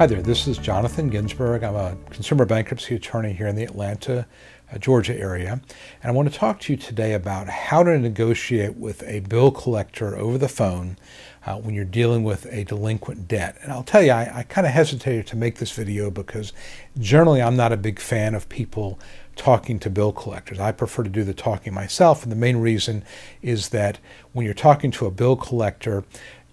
Hi there, this is Jonathan Ginsberg. I'm a consumer bankruptcy attorney here in the Atlanta, uh, Georgia area. And I want to talk to you today about how to negotiate with a bill collector over the phone uh, when you're dealing with a delinquent debt. And I'll tell you, I, I kind of hesitated to make this video because generally I'm not a big fan of people talking to bill collectors. I prefer to do the talking myself. And the main reason is that when you're talking to a bill collector,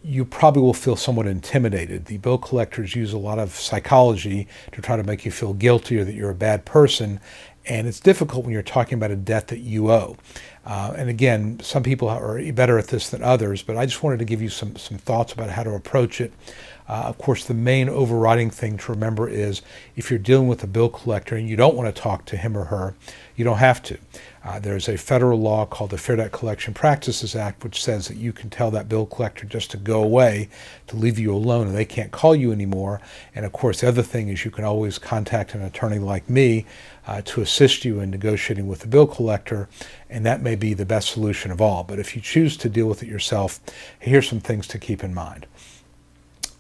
you probably will feel somewhat intimidated. The bill collectors use a lot of psychology to try to make you feel guilty or that you're a bad person. And it's difficult when you're talking about a debt that you owe. Uh, and again, some people are better at this than others, but I just wanted to give you some, some thoughts about how to approach it. Uh, of course, the main overriding thing to remember is if you're dealing with a bill collector and you don't want to talk to him or her, you don't have to. Uh, there's a federal law called the Fair Debt Collection Practices Act, which says that you can tell that bill collector just to go away, to leave you alone, and they can't call you anymore. And of course, the other thing is you can always contact an attorney like me uh, to assist you in negotiating with the bill collector, and that may be the best solution of all. But if you choose to deal with it yourself, here's some things to keep in mind.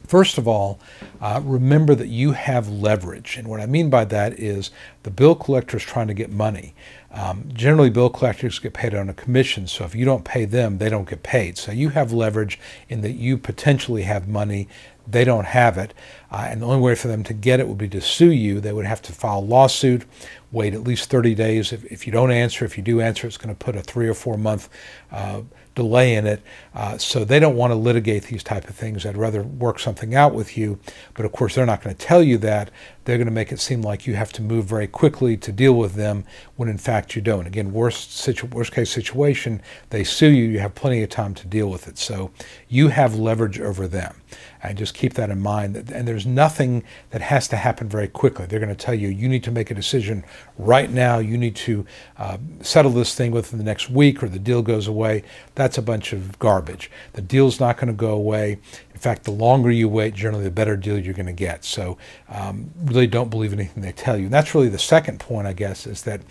First of all, uh, remember that you have leverage. And what I mean by that is the bill collector is trying to get money. Um, generally, bill collectors get paid on a commission, so if you don't pay them, they don't get paid. So you have leverage in that you potentially have money, they don't have it, uh, and the only way for them to get it would be to sue you. They would have to file a lawsuit, wait at least 30 days. If, if you don't answer, if you do answer, it's going to put a three or four month uh, delay in it. Uh, so they don't want to litigate these type of things. I'd rather work something out with you. But of course, they're not going to tell you that. They're going to make it seem like you have to move very quickly to deal with them when in fact you don't. Again, worst, situ- worst case situation, they sue you. You have plenty of time to deal with it. So you have leverage over them. And just keep that in mind. And there's nothing that has to happen very quickly. They're going to tell you, you need to make a decision right now. You need to uh, settle this thing within the next week or the deal goes away. That's a bunch of garbage. The deal's not going to go away. In fact, the longer you wait, generally the better deal you're going to get. So um, really don't believe anything they tell you. And that's really the second point, I guess, is that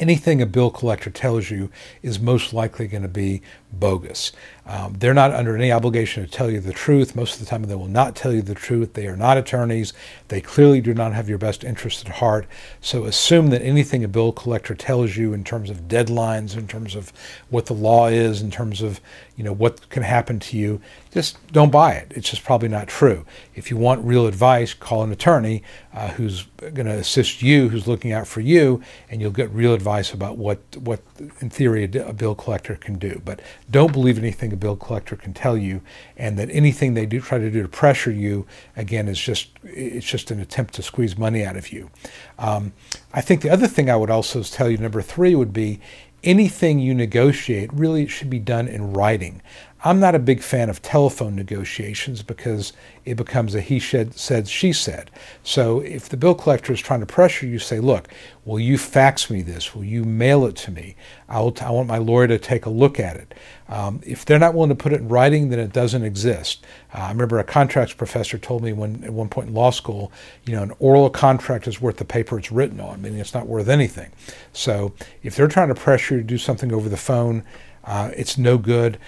anything a bill collector tells you is most likely going to be bogus. Um, they're not under any obligation to tell you the truth. Most of the time, they will not tell you the truth. They are not attorneys. They clearly do not have your best interest at heart. So assume that anything a bill collector tells you in terms of deadlines, in terms of what the law is, in terms of you know what can happen to you, just don't buy it. It's just probably not true. If you want real advice, call an attorney uh, who's going to assist you, who's looking out for you, and you'll get real advice about what what in theory a, a bill collector can do. But don't believe anything a bill collector can tell you, and that anything they do try to do to pressure you, again, is just it's just an attempt to squeeze money out of you. Um, I think the other thing I would also tell you, number three, would be anything you negotiate really should be done in writing. I'm not a big fan of telephone negotiations because it becomes a he said, she said. So if the bill collector is trying to pressure you, say, look, will you fax me this? Will you mail it to me? I'll t- I want my lawyer to take a look at it. Um, if they're not willing to put it in writing, then it doesn't exist. Uh, I remember a contracts professor told me when at one point in law school, you know, an oral contract is worth the paper it's written on, meaning it's not worth anything. So if they're trying to pressure you to do something over the phone, uh, it's no good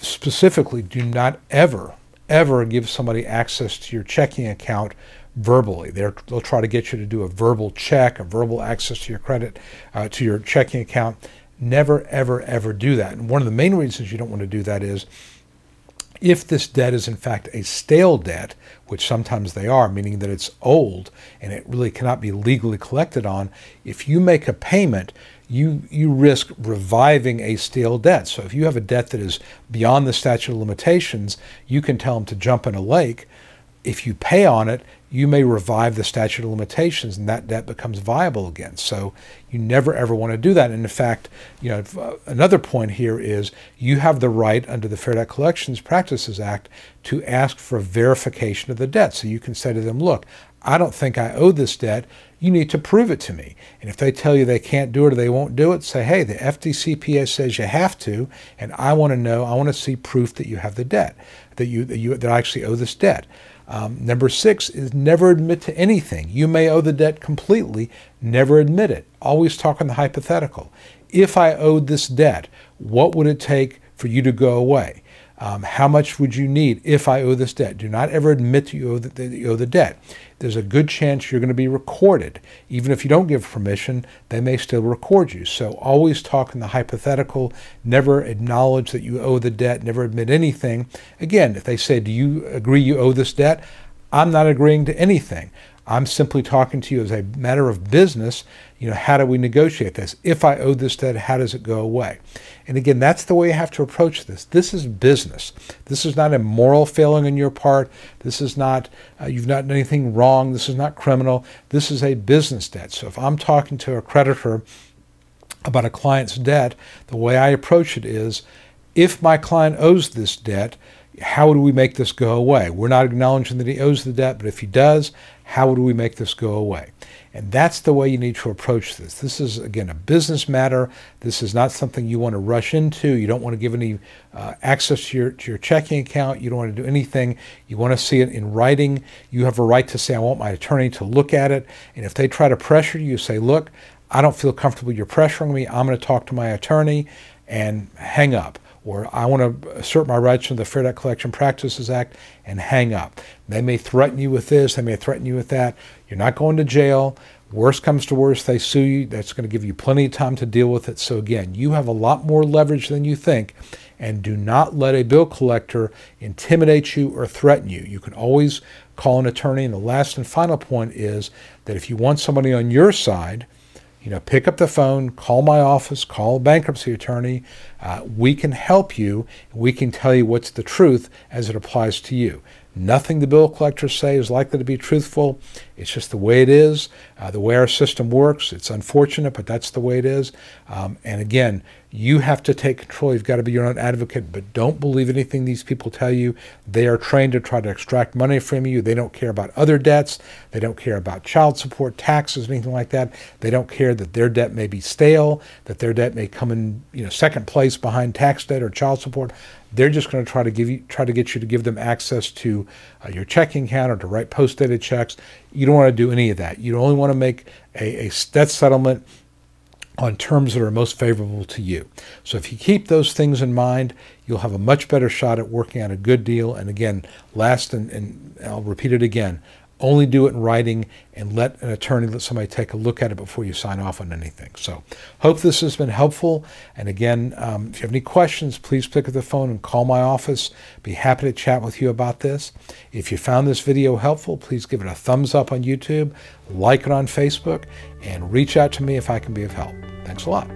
specifically do not ever, ever give somebody access to your checking account verbally. they will try to get you to do a verbal check, a verbal access to your credit, uh, to your checking account. Never, ever, ever do that. And one of the main reasons you don't want to do that is if this debt is in fact a stale debt, which sometimes they are, meaning that it's old and it really cannot be legally collected on, if you make a payment, you, you risk reviving a stale debt. So if you have a debt that is beyond the statute of limitations, you can tell them to jump in a lake. If you pay on it, you may revive the statute of limitations and that debt becomes viable again. So you never ever want to do that. And in fact, you know, uh, another point here is you have the right under the Fair Debt Collections Practices Act to ask for verification of the debt. So you can say to them, look, I don't think I owe this debt. You need to prove it to me. And if they tell you they can't do it or they won't do it, say, hey, the FDCPA says you have to, and I want to know, I want to see proof that you have the debt, that you that you that I actually owe this debt. Um, number six is never admit to anything. You may owe the debt completely, never admit it. Always talk in the hypothetical. If I owed this debt, what would it take for you to go away? Um, how much would you need if I owe this debt? Do not ever admit that you owe the, that you owe the debt. There's a good chance you're going to be recorded. Even if you don't give permission, they may still record you. So always talk in the hypothetical. Never acknowledge that you owe the debt. Never admit anything. Again, if they say, Do you agree you owe this debt? I'm not agreeing to anything. I'm simply talking to you as a matter of business. You know, how do we negotiate this? If I owe this debt, how does it go away? And again, that's the way you have to approach this. This is business. This is not a moral failing on your part. This is not, uh, you've not done anything wrong. This is not criminal. This is a business debt. So if I'm talking to a creditor about a client's debt, the way I approach it is if my client owes this debt, how do we make this go away? We're not acknowledging that he owes the debt, but if he does, how do we make this go away? And that's the way you need to approach this. This is, again, a business matter. This is not something you want to rush into. You don't want to give any uh, access to your, to your checking account. You don't want to do anything. You want to see it in writing. You have a right to say, I want my attorney to look at it. And if they try to pressure you, you say, look, I don't feel comfortable you're pressuring me. I'm going to talk to my attorney and hang up or I want to assert my rights under the Fair Debt Collection Practices Act and hang up. They may threaten you with this, they may threaten you with that. You're not going to jail. Worst comes to worst, they sue you. That's going to give you plenty of time to deal with it. So, again, you have a lot more leverage than you think, and do not let a bill collector intimidate you or threaten you. You can always call an attorney. And the last and final point is that if you want somebody on your side, you know, pick up the phone, call my office, call a bankruptcy attorney. Uh, we can help you. We can tell you what's the truth as it applies to you. Nothing the bill collectors say is likely to be truthful. It's just the way it is, uh, the way our system works. It's unfortunate, but that's the way it is. Um, and again, you have to take control. You've got to be your own advocate, but don't believe anything these people tell you. They are trained to try to extract money from you. They don't care about other debts. They don't care about child support, taxes, anything like that. They don't care that their debt may be stale, that their debt may come in, you know, second place behind tax debt or child support. They're just going to try to give you, try to get you to give them access to uh, your checking account or to write post-dated checks. You don't want to do any of that. You only want to make a, a debt settlement on terms that are most favorable to you. So if you keep those things in mind, you'll have a much better shot at working out a good deal. And again, last and, and I'll repeat it again, only do it in writing and let an attorney, let somebody take a look at it before you sign off on anything. So, hope this has been helpful. And again, um, if you have any questions, please pick up the phone and call my office. Be happy to chat with you about this. If you found this video helpful, please give it a thumbs up on YouTube, like it on Facebook, and reach out to me if I can be of help. Thanks a lot.